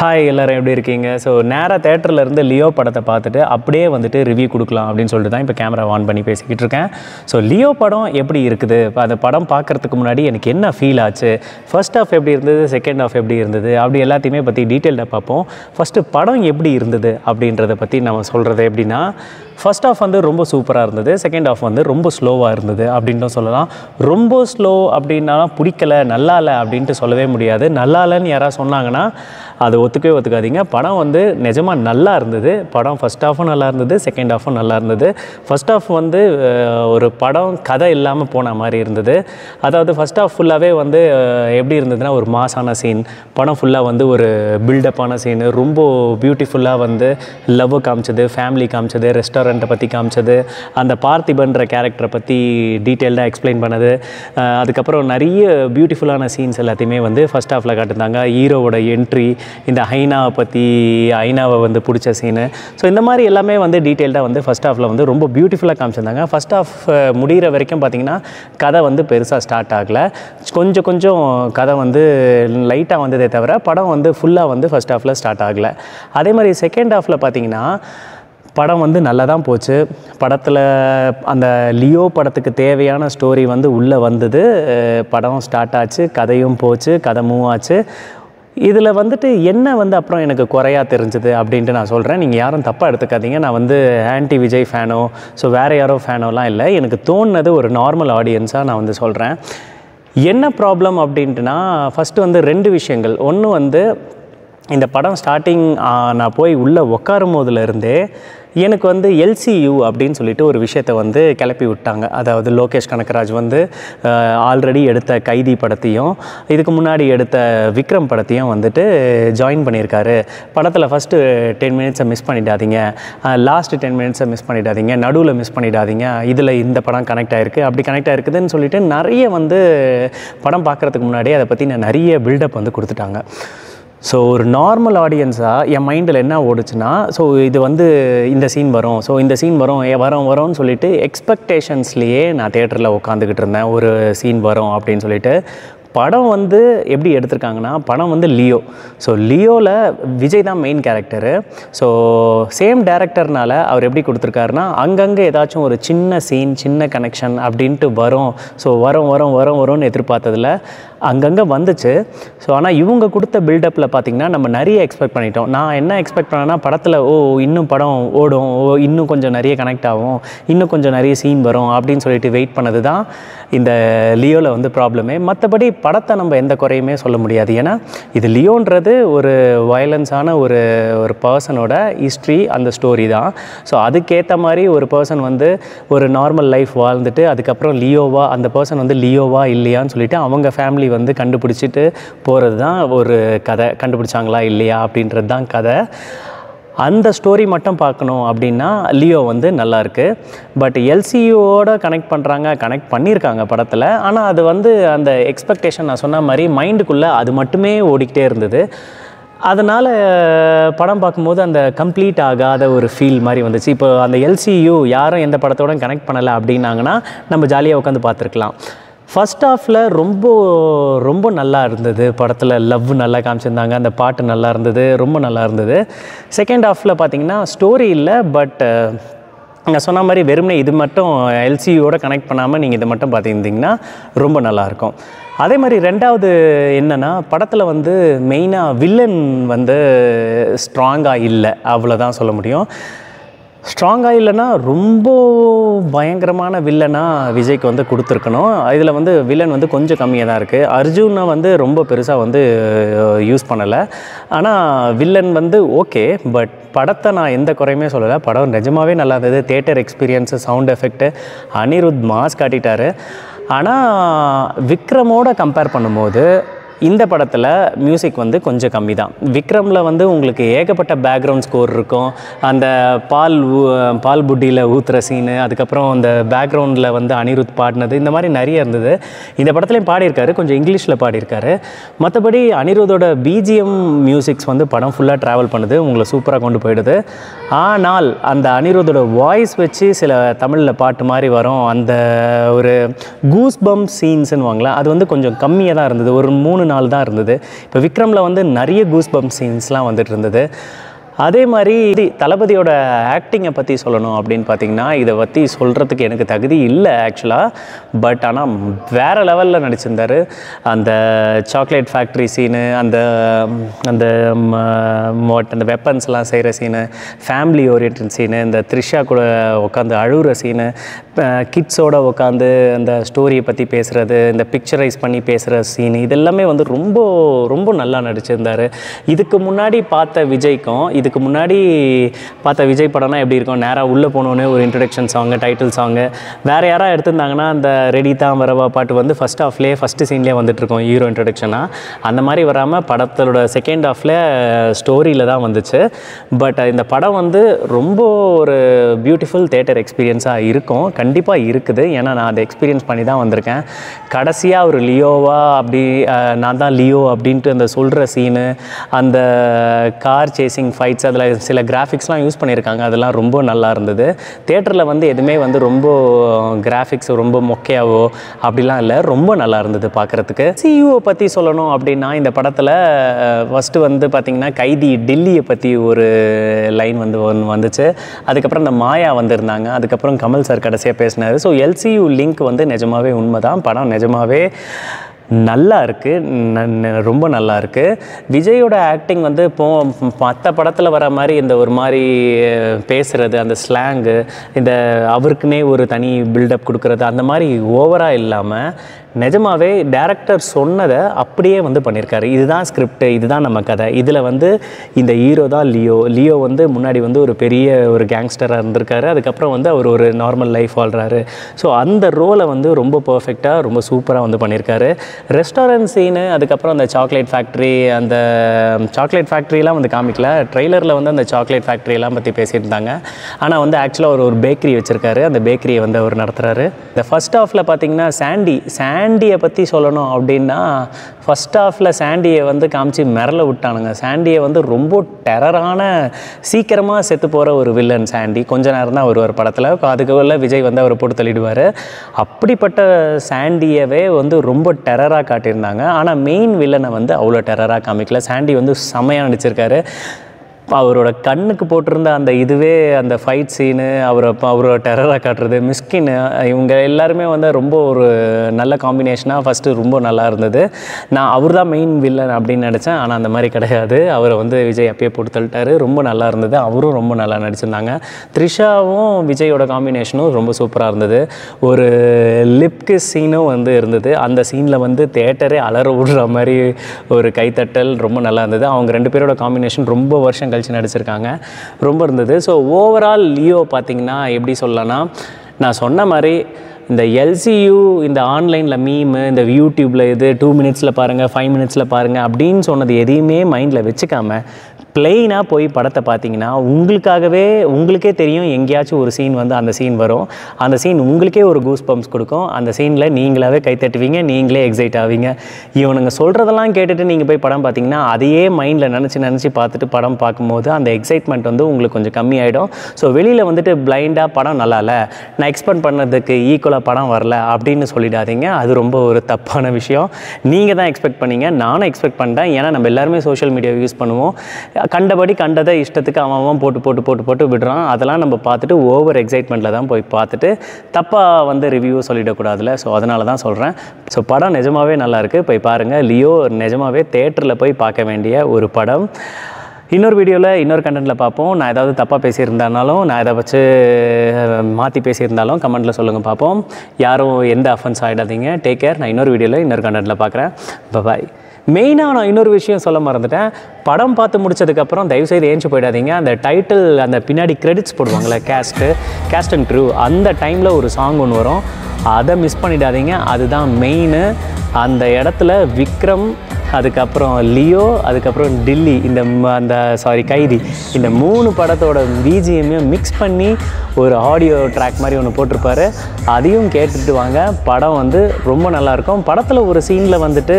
Hi எல்லோரும் எப்படி இருக்கீங்க? ஸோ நேராக தேட்டரில் இருந்து லியோ படத்தை பார்த்துட்டு அப்படியே வந்துட்டு ரிவ்யூ கொடுக்கலாம் அப்படின்னு சொல்லிட்டு தான் இப்போ கேமரா ஆன் பண்ணி பேசிக்கிட்டு இருக்கேன். ஸோ லியோ படம் எப்படி இருக்குது? இப்போ அந்த படம் பார்க்கறதுக்கு முன்னாடி எனக்கு என்ன ஃபீல் ஆச்சு? ஃபர்ஸ்ட் ஹாஃப் எப்படி இருந்தது? செகண்ட் ஆஃப் எப்படி இருந்தது? அப்படி எல்லாத்தையுமே பற்றி டீட்டெயில்டாக பார்ப்போம். ஃபஸ்ட்டு படம் எப்படி இருந்தது அப்படின்றத பற்றி நம்ம சொல்கிறது எப்படின்னா ஃபர்ஸ்ட் ஆஃப் வந்து ரொம்ப சூப்பராக இருந்தது. செகண்ட் ஆஃப் வந்து ரொம்ப ஸ்லோவாக இருந்தது அப்படின்ட்டு சொல்லலாம். ரொம்ப ஸ்லோ அப்படின்னா பிடிக்கல நல்லா இல்லை அப்படின்ட்டு சொல்லவே முடியாது. நல்லா இல்லைன்னு யாராவது சொன்னாங்கன்னா அதை ஒத்துக்கவே ஒத்துக்காதீங்க. படம் வந்து நிஜமாக நல்லா இருந்தது. படம் ஃபஸ்ட் ஹாஃபும் நல்லா இருந்தது செகண்ட் ஹாஃபும் நல்லா இருந்தது. ஃபஸ்ட் ஹாஃப் வந்து ஒரு படம் கதை இல்லாமல் போன மாதிரி இருந்தது. அதாவது ஃபஸ்ட் ஹாஃப் ஃபுல்லாகவே வந்து எப்படி இருந்ததுன்னா ஒரு மாசான சீன் படம் ஃபுல்லாக வந்து ஒரு பில்டப்பான சீன் ரொம்ப பியூட்டிஃபுல்லாக வந்து லவ் காமிச்சது ஃபேமிலி காமிச்சது ரெஸ்டாரண்ட்டை பற்றி காமிச்சது. அந்த பார்த்திபன்ற கேரக்டரை பற்றி டீட்டெயில்டாக எக்ஸ்பிளைன் பண்ணது. அதுக்கப்புறம் நிறைய பியூட்டிஃபுல்லான சீன்ஸ் எல்லாத்தையுமே வந்து ஃபஸ்ட் ஹாஃபில் காட்டியிருந்தாங்க. ஹீரோவோட என்ட்ரி இந்த ஹைனாவை பற்றி ஐனாவை வந்து பிடிச்ச சீனு ஸோ இந்த மாதிரி எல்லாமே வந்து டீட்டெயில்டாக வந்து ஃபஸ்ட் ஹாஃபில் வந்து ரொம்ப பியூட்டிஃபுல்லாக காமிச்சிருந்தாங்க. ஃபஸ்ட் ஹாஃப் முடிகிற வரைக்கும் பார்த்தீங்கன்னா கதை வந்து பெருசாக ஸ்டார்ட் ஆகலை. கொஞ்சம் கொஞ்சம் கதை வந்து லைட்டாக வந்ததே தவிர படம் வந்து ஃபுல்லாக வந்து ஃபஸ்ட் ஹாஃபில் ஸ்டார்ட் ஆகலை. அதே மாதிரி செகண்ட் ஹாஃபில் பார்த்தீங்கன்னா படம் வந்து நல்லா தான் போச்சு. படத்தில் அந்த லியோ படத்துக்கு தேவையான ஸ்டோரி வந்து உள்ளே வந்தது. படம் ஸ்டார்ட் ஆச்சு கதையும் போச்சு கதை மூவ் ஆச்சு. இதில் வந்துட்டு என்ன வந்து அப்புறம் எனக்கு குறையா தெரிஞ்சது அப்படின்ட்டு நான் சொல்கிறேன் நீங்கள் யாரும் தப்பாக எடுத்துக்காதீங்க. நான் வந்து ஆன்டி விஜய் ஃபேனோ ஸோ வேறு யாரோ ஃபேனோலாம் இல்லை. எனக்கு தோணுனது ஒரு நார்மல் ஆடியன்ஸாக நான் வந்து சொல்கிறேன் என்ன ப்ராப்ளம் அப்படின்ட்டுனா ஃபஸ்ட்டு வந்து ரெண்டு விஷயங்கள். ஒன்று வந்து இந்த படம் ஸ்டார்டிங் நான் போய் உள்ளே உட்காரும் போதுலேருந்தே எனக்கு வந்து எல்சியு அப்படின்னு சொல்லிட்டு ஒரு விஷயத்தை வந்து கிளப்பி விட்டாங்க. அதாவது லோகேஷ் கனகராஜ் வந்து ஆல்ரெடி எடுத்த கைதி படத்தையும் இதுக்கு முன்னாடி எடுத்த விக்ரம் படத்தையும் வந்துட்டு ஜாயின் பண்ணியிருக்காரு. படத்தில் ஃபஸ்ட்டு டென் மினிட்ஸை மிஸ் பண்ணிடாதீங்க. லாஸ்ட் டென் மினிட்ஸை மிஸ் பண்ணிடாதீங்க. நடுவில் மிஸ் பண்ணிடாதீங்க. இதில் இந்த படம் கனெக்ட் ஆகிருக்கு அப்படி கனெக்ட் ஆகிருக்குதுன்னு சொல்லிட்டு நிறைய வந்து படம் பார்க்குறதுக்கு முன்னாடியே அதை பற்றி நான் நிறைய பில்டப் வந்து கொடுத்துட்டாங்க. ஸோ ஒரு நார்மல் ஆடியன்ஸாக என் மைண்டில் என்ன ஓடுச்சுன்னா ஸோ இது வந்து இந்த சீன் வரும். ஸோ இந்த சீன் வரும் ஏ வரும் வரும்னு சொல்லிட்டு எக்ஸ்பெக்டேஷன்ஸ்லேயே நான் தேட்டரில் உட்காந்துக்கிட்டு இருந்தேன். ஒரு சீன் வரும் அப்படின்னு சொல்லிட்டு. படம் வந்து எப்படி எடுத்திருக்காங்கன்னா படம் வந்து லியோ ஸோ லியோவில் விஜய் தான் மெயின் கேரக்டரு ஸோ சேம் டேரக்டர்னால் அவர் எப்படி கொடுத்துருக்காருன்னா அங்கங்கே ஏதாச்சும் ஒரு சின்ன சீன் சின்ன கனெக்ஷன் அப்படின்ட்டு வரும். ஸோ வரும் வரும் வரும் வரும்னு எதிர்பார்த்ததில் அங்கங்கே வந்துச்சு. ஸோ ஆனால் இவங்க கொடுத்த பில்டப்பில் பார்த்திங்கன்னா நம்ம நிறைய எக்ஸ்பெக்ட் பண்ணிட்டோம். நான் என்ன எக்ஸ்பெக்ட் பண்ணேன்னா படத்தில் ஓ இன்னும் படம் ஓடும். ஓ இன்னும் கொஞ்சம் நிறைய கனெக்ட் ஆகும். இன்னும் கொஞ்சம் நிறைய சீன் வரும் அப்படின்னு சொல்லிட்டு வெயிட் பண்ணது தான் இந்த லியோவில் வந்து ப்ராப்ளமே மற்றபடி படத்தை நம்ம எந்த குறையுமே சொல்ல முடியாது. ஏன்னா இது லியோன்றது ஒரு வயலன்ஸான ஒரு ஒரு பர்சனோட ஹிஸ்ட்ரி அந்த ஸ்டோரி தான். ஸோ அதுக்கேற்ற மாதிரி ஒரு பர்சன் வந்து ஒரு நார்மல் லைஃப் வாழ்ந்துட்டு அதுக்கப்புறம் லியோவா அந்த பர்சன் வந்து லியோவா இல்லையான்னு சொல்லிட்டு அவங்க ஃபேமிலி வந்து கண்டுபிடிச்சிட்டு போகிறது தான் ஒரு கதை. கண்டுபிடிச்சாங்களா இல்லையா அப்படின்றது தான் கதை. அந்த ஸ்டோரி மட்டும் பார்க்கணும் அப்படின்னா லியோ வந்து நல்லாயிருக்கு பட் எல்சியூவோட கனெக்ட் பண்ணுறாங்க கனெக்ட் பண்ணியிருக்காங்க படத்தில். ஆனால் அது வந்து அந்த எக்ஸ்பெக்டேஷன் நான் சொன்ன மாதிரி மைண்டுக்குள்ளே அது மட்டுமே ஓடிக்கிட்டே இருந்தது. அதனால் படம் பார்க்கும்போது அந்த கம்ப்ளீட் ஆகாத ஒரு ஃபீல் மாதிரி வந்துச்சு. இப்போ அந்த எல்சியூ யாரும் எந்த படத்தோட கனெக்ட் பண்ணலை அப்படின்னாங்கன்னா நம்ம ஜாலியாக உட்காந்து பார்த்துருக்கலாம். ஃபஸ்ட் ஆஃபில் ரொம்ப ரொம்ப நல்லா இருந்தது. படத்தில் லவ் நல்லா காமிச்சிருந்தாங்க. அந்த பாட்டு நல்லா இருந்தது. ரொம்ப நல்லா இருந்தது. செகண்ட் ஆஃபில் பார்த்தீங்கன்னா ஸ்டோரி இல்லை பட் நான் சொன்ன மாதிரி வெறுமனே இது மட்டும் எல்சியோட கனெக்ட் பண்ணாமல் நீங்கள் இதை மட்டும் பார்த்துருந்தீங்கன்னா ரொம்ப நல்லாயிருக்கும் அதே மாதிரி ரெண்டாவது என்னென்னா படத்தில் வந்து மெயினாக வில்லன் வந்து ஸ்ட்ராங்காக இல்லை. அவ்வளோதான் சொல்ல முடியும். ஸ்ட்ராங்காக இல்லைன்னா ரொம்ப பயங்கரமான வில்லனாக விஜய்க்கு வந்து கொடுத்துருக்கணும். இதில் வந்து வில்லன் வந்து கொஞ்சம் கம்மியாக தான் இருக்குது அர்ஜுனை வந்து ரொம்ப பெருசாக வந்து யூஸ் பண்ணலை. ஆனால் வில்லன் வந்து ஓகே பட் படத்தை நான் எந்த குறையுமே சொல்லலை. படம் நிஜமாகவே நல்லா இருந்தது. Theatre experience sound effect Anirudh mass காட்டிட்டார். ஆனால் விக்ரமோட கம்பேர் பண்ணும்போது இந்த படத்தில் மியூசிக் வந்து கொஞ்சம் கம்மி தான் விக்ரமில் வந்து உங்களுக்கு ஏகப்பட்ட பேக்ரவுண்ட் ஸ்கோர் இருக்கும். அந்த பால் ஊ- பால் புட்டியில் ஊத்துற சீனு அதுக்கப்புறம் அந்த பேக்ரவுண்டில் வந்து அனிருத் பாடினது இந்த மாதிரி நிறைய இருந்தது. இந்த படத்துலையும் பாடியிருக்காரு கொஞ்சம் இங்கிலீஷில் பாடியிருக்காரு. மற்றபடி அனிருதோட பிஜிஎம் மியூசிக்ஸ் வந்து படம் ஃபுல்லாக ட்ராவல் பண்ணுது உங்களை சூப்பராக கொண்டு போயிடுது. ஆனால் அந்த அனிருதோட வாய்ஸ் வச்சு சில தமிழில் பாட்டு மாதிரி வரும். அந்த ஒரு கூஸ் பம் சீன்ஸ்னு வாங்கலாம். அது வந்து கொஞ்சம் கம்மியாக தான் இருந்தது. ஒரு மூணு நாள் தான் இருந்தது. இப்போ விக்ரமில் வந்து நிறைய கூஸ் பம்ப் சீன்ஸ்லாம் வந்துட்டு இருந்தது. அதே மாதிரி இது தளபதியோட ஆக்டிங்கை பற்றி சொல்லணும் அப்படின்னு பார்த்தீங்கன்னா இதை பற்றி சொல்கிறதுக்கு எனக்கு தகுதி இல்லை ஆக்சுவலாக பட் ஆனால் வேறு லெவலில் நடிச்சிருந்தார். அந்த சாக்லேட் ஃபேக்ட்ரி சீனு அந்த அந்த மொட் அந்த வெப்பன்ஸ்லாம் செய்கிற சீனு ஃபேமிலி ஓரியன்ட் சீனு இந்த த்ரிஷா கூட உட்காந்து அழுகிற சீனு கிட்ஸோட உட்காந்து அந்த ஸ்டோரியை பற்றி பேசுகிறது இந்த பிக்சரைஸ் பண்ணி பேசுகிற சீனு இதெல்லாமே வந்து ரொம்ப ரொம்ப நல்லா நடிச்சிருந்தார். இதுக்கு முன்னாடி பார்த்த விஜய்க்கும் இதுக்கு முன்னாடி பார்த்த விஜய் படம்னா எப்படி இருக்கும்? நேராக உள்ளே போனோன்னே ஒரு இன்ட்ரடக்ஷன் சாங்கு டைட்டில் சாங்கு வேறு யாராவது எடுத்திருந்தாங்கன்னா அந்த ரெடி தான் வரவா பாட்டு வந்து ஃபஸ்ட் ஆஃப்லேயே ஃபஸ்ட்டு சீன்லேயே வந்துட்டுருக்கோம் ஹீரோ இன்ட்ரடக்ஷனாக அந்த மாதிரி வராமல் படத்தோட செகண்ட் ஆஃப்ல ஸ்டோரியில் தான் வந்துச்சு. பட் இந்த படம் வந்து ரொம்ப ஒரு பியூட்டிஃபுல் தேட்டர் எக்ஸ்பீரியன்ஸாக இருக்கும். கண்டிப்பாக இருக்குது. ஏன்னா நான் அதை எக்ஸ்பீரியன்ஸ் பண்ணி தான் வந்திருக்கேன். கடைசியாக ஒரு லியோவா அப்படி நான் தான் லியோ அப்படின்ட்டு அந்த சொல்கிற சீனு அந்த கார் சேசிங் ஃபைட் லைட்ஸ் அதில் சில கிராஃபிக்ஸ்லாம் யூஸ் பண்ணியிருக்காங்க. அதெல்லாம் ரொம்ப நல்லா இருந்தது. தேட்டரில் வந்து எதுவுமே வந்து ரொம்ப கிராஃபிக்ஸ் ரொம்ப மொக்கையாவோ அப்படிலாம் இல்லை. ரொம்ப நல்லா இருந்தது பார்க்குறதுக்கு சிஇஓ பற்றி சொல்லணும் அப்படின்னா இந்த படத்தில் ஃபஸ்ட்டு வந்து பார்த்திங்கன்னா கைதி டெல்லியை பற்றி ஒரு லைன் வந்து ஒன்று வந்துச்சு. அதுக்கப்புறம் இந்த மாயா வந்திருந்தாங்க. அதுக்கப்புறம் கமல் சார் கடைசியாக பேசினார். ஸோ எல்சியூ லிங்க் வந்து நிஜமாவே உண்மைதான். படம் நிஜமாவே நல்லா இருக்குது ரொம்ப நல்லா இருக்குது விஜயோட ஆக்டிங் வந்து இப்போ மற்ற படத்தில் வர மாதிரி இந்த ஒரு மாதிரி பேசுகிறது அந்த ஸ்லாங்கு இந்த அவருக்குன்னே ஒரு தனி பில்டப் கொடுக்கறது அந்த மாதிரி ஓவராக இல்லாமல் நிஜமாவே டேரக்டர் சொன்னதை அப்படியே வந்து பண்ணியிருக்காரு இதுதான் ஸ்கிரிப்ட் இதுதான் நம்ம கதை. இதில் வந்து இந்த ஹீரோ தான் லியோ லியோ வந்து முன்னாடி வந்து ஒரு பெரிய ஒரு கேங்ஸ்டராக இருந்திருக்காரு. அதுக்கப்புறம் வந்து அவர் ஒரு நார்மல் லைஃப் வாழ்கிறாரு ஸோ அந்த ரோலை வந்து ரொம்ப பர்ஃபெக்டாக ரொம்ப சூப்பராக வந்து பண்ணியிருக்காரு ரெஸ்டாரண்ட் சீனு அதுக்கப்புறம் அந்த சாக்லேட் ஃபேக்ட்ரி அந்த சாக்லேட் ஃபேக்ட்ரிலாம் வந்து காமிக்கல. ட்ரெய்லரில் வந்து அந்த சாக்லேட் ஃபேக்ட்ரியெல்லாம் பற்றி பேசியிருந்தாங்க ஆனால் வந்து ஆக்சுவலாக அவர் ஒரு பேக்கரி வச்சுருக்காரு. அந்த பேக்கரியை வந்து அவர் நடத்துகிறாரு இந்த ஃபர்ஸ்ட் ஆஃபில் பார்த்தீங்கன்னா சாண்டி சாண்டியை பற்றி சொல்லணும் அப்படின்னா ஃபர்ஸ்ட் ஆஃபில் சாண்டியை வந்து காமிச்சு மிரள விட்டானுங்க. சாண்டியை வந்து ரொம்ப டெரரான சீக்கிரமாக செத்து போகிற ஒரு வில்லன் சாண்டி கொஞ்ச நேரம் தான் வருவார் படத்தில். அதுக்குள்ளே விஜய் வந்து அவர் போட்டு தள்ளிடுவார். அப்படிப்பட்ட சாண்டியவே வந்து ரொம்ப டெரர் டெரராக காட்டியிருந்தாங்க. ஆனால் மெயின் வில்லனை வந்து அவ்வளோ டெரராக காமிக்கல. சாண்டி வந்து செம்மையாக நடிச்சிருக்காரு. அவரோட கண்ணுக்கு போட்டிருந்த அந்த இதுவே அந்த ஃபைட் சீனு அவரை அவரோட டெரராக காட்டுறது மிஸ்கின் இவங்க எல்லாருமே வந்து ரொம்ப ஒரு நல்ல காம்பினேஷனாக ஃபஸ்ட்டு ரொம்ப நல்லா இருந்தது. நான் அவர் தான் மெயின் வில்லன் அப்படின்னு நினச்சேன் ஆனால் அந்த மாதிரி கிடையாது. அவரை வந்து விஜய் அப்பயே போட்டு தள்ளிட்டாரு. ரொம்ப நல்லா இருந்தது. அவரும் ரொம்ப நல்லா நடிச்சிருந்தாங்க. த்ரிஷாவும் விஜயோட காம்பினேஷனும் ரொம்ப சூப்பராக இருந்தது. ஒரு லிப்கு சீனும் வந்து இருந்தது. அந்த சீனில் வந்து தேட்டரே அலற விடுற மாதிரி ஒரு கைத்தட்டல் ரொம்ப நல்லா இருந்தது. அவங்க ரெண்டு பேரோட காம்பினேஷன் ரொம்ப வருஷம் கழித்து நடிச்சிருக்காங்க. ரொம்ப இருந்தது. ஸோ ஓவரால் லியோ பார்த்திங்கன்னா எப்படி சொல்லலாம்னா நான் சொன்ன மாதிரி இந்த எல்சியூ இந்த ஆன்லைனில் மீமு இந்த யூடியூப்பில் இது டூ மினிட்ஸில் பாருங்கள் ஃபைவ் மினிட்ஸில் பாருங்கள் அப்படின்னு சொன்னது எதையுமே மைண்டில் வச்சுக்காமல் பிளெயினாக போய் படத்தை பார்த்தீங்கன்னா உங்களுக்காகவே உங்களுக்கே தெரியும் எங்கேயாச்சும் ஒரு சீன் வந்து அந்த சீன் வரும். அந்த சீன் உங்களுக்கே ஒரு கூஸ் பம்ப்ஸ் கொடுக்கும். அந்த சீனில் நீங்களாவே கை தட்டுவீங்க நீங்களே எக்ஸைட் ஆவீங்க. இவனுங்க சொல்கிறதெல்லாம் கேட்டுட்டு நீங்கள் போய் படம் பார்த்தீங்கன்னா அதையே மைண்டில் நினச்சி நினச்சி பார்த்துட்டு படம் பார்க்கும்போது அந்த எக்ஸைட்மெண்ட் வந்து உங்களுக்கு கொஞ்சம் கம்மியாயிடும். ஸோ வெளியில் வந்துட்டு பிளைண்டாக படம் நல்லா இல்லை நான் எக்ஸ்பெக்ட் பண்ணதுக்கு ஈக்குவலாக படம் வரல அப்படின்னு சொல்லிடாதீங்க. அது ரொம்ப ஒரு தப்பான விஷயம். நீங்கள் தான் எக்ஸ்பெக்ட் பண்ணீங்க. நானும் எக்ஸ்பெக்ட் பண்ணிட்டேன் ஏன்னா நம்ம எல்லாருமே சோஷியல் மீடியாவை யூஸ் பண்ணுவோம். கண்டபடி கண்டதை இஷ்டத்துக்கு அவன் அவன் போட்டு போட்டு போட்டு போட்டு விடுறான். அதெல்லாம் நம்ம பார்த்துட்டு ஓவர் எக்ஸைட்மெண்ட்டில் தான் போய் பார்த்துட்டு தப்பாக வந்து ரிவ்யூ சொல்லிடக்கூடாதுல ஸோ அதனால தான் சொல்கிறேன் ஸோ படம் நிஜமாகவே நல்லாயிருக்கு போய் பாருங்கள் லியோ நிஜமாகவே தேட்டரில் போய் பார்க்க வேண்டிய ஒரு படம். இன்னொரு வீடியோவில் இன்னொரு கண்டென்ட்டில் பார்ப்போம். நான் ஏதாவது தப்பாக பேசியிருந்தாலும் நான் எதை வச்சு மாற்றி பேசியிருந்தாலும் கமெண்ட்டில் சொல்லுங்கள் பார்ப்போம். யாரும் எந்த அஃபென்ஸ் ஆகிடாதீங்க டேக் கேர் நான் இன்னொரு வீடியோவில் இன்னொரு கண்டென்ட்டில் பார்க்குறேன். பாய் மெயினாக நான் இன்னொரு விஷயம் சொல்ல மறந்துட்டேன். படம் பார்த்து முடிச்சதுக்கப்புறம் தயவுசெய்து ஏஞ்சி போயிடாதீங்க. அந்த டைட்டில் அந்த பின்னாடி கிரெடிட்ஸ் போடுவாங்களே கேஸ்ட்டு கேஸ்ட் அண்ட் க்ரூ அந்த டைமில் ஒரு சாங் ஒன்று வரும். அதை மிஸ் பண்ணிடாதீங்க. அதுதான் மெயின் அந்த இடத்துல விக்ரம் அதுக்கப்புறம் லியோ அதுக்கப்புறம் டில்லி இந்த அந்த சாரி கைதி. இந்த மூணு படத்தோட பிஜிஎம்மையும் மிக்ஸ் பண்ணி ஒரு ஆடியோ ட்ராக் மாதிரி ஒன்று போட்டிருப்பாரு. அதையும் கேட்டுட்டு வாங்க. படம் வந்து ரொம்ப நல்லாயிருக்கும் படத்தில் ஒரு சீனில் வந்துட்டு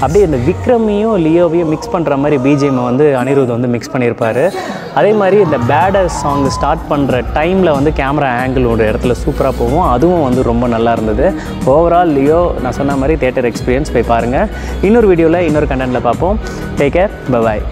அப்படியே இந்த விக்ரமையும் லியோவையும் மிக்ஸ் பண்ணுற மாதிரி பிஜிஎம்மை வந்து அனிருத் வந்து மிக்ஸ் பண்ணியிருப்பாரு அதே மாதிரி இந்த பேடர் சாங் ஸ்டார்ட் பண்ணுற டைமில் வந்து கேமரா ஆங்கிள் ஒரு இடத்துல சூப்பராக போகும். அதுவும் வந்து ரொம்ப நல்லா இருந்தது. ஓவரால் லியோ நான் சொன்ன மாதிரி தேட்டர் எக்ஸ்பீரியன்ஸ் போய் பாருங்கள் இன்னொரு வீடியோ வீடியோவில் இன்னொரு கண்டென்ட்டில் பார்ப்போம். Take care bye bye